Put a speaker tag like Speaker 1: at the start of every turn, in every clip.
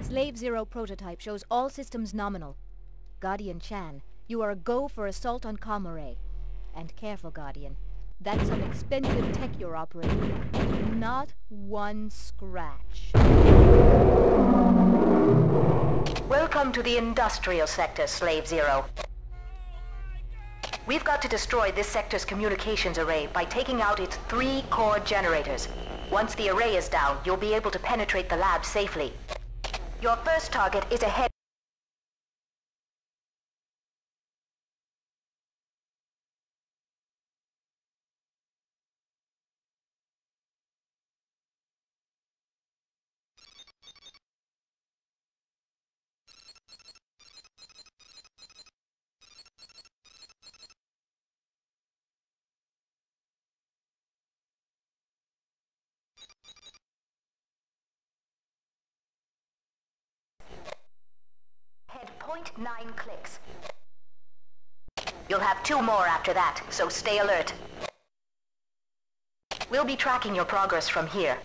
Speaker 1: Slave Zero prototype shows all systems nominal. Guardian Chen, you are a go for assault on Comare. And careful, Guardian. That's some expensive tech you're operating. Not one scratch.
Speaker 2: Welcome to the industrial sector, Slave Zero. We've got to destroy this sector's communications array by taking out its three core generators. Once the array is down, you'll be able to penetrate the lab safely. Your first target is ahead. Head point nine clicks. You'll have two more after that, so stay alert. We'll be tracking your progress from here.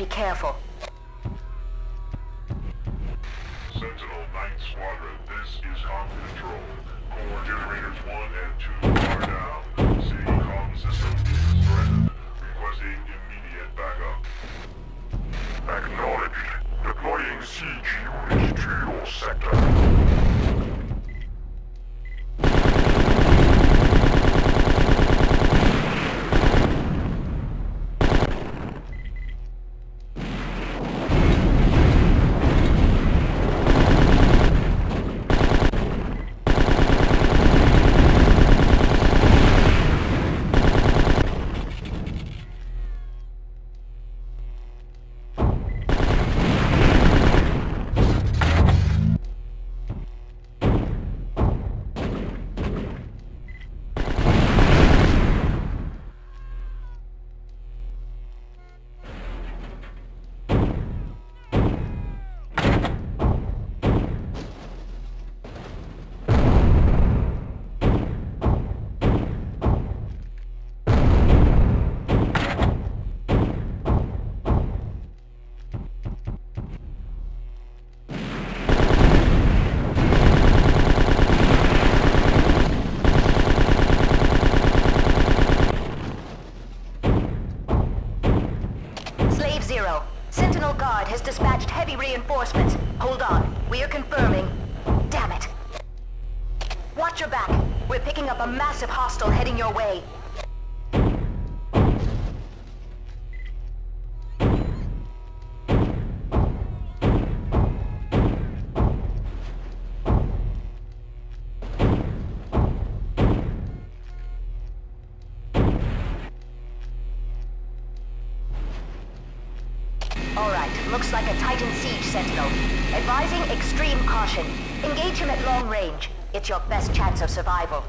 Speaker 2: Be careful. Reinforcements. Hold on, we are confirming. Damn it. Watch your back. We're picking up a massive hostile heading your way. Alright, looks like a Titan Siege Sentinel. Advising extreme caution. Engage him at long range. It's your best chance of survival.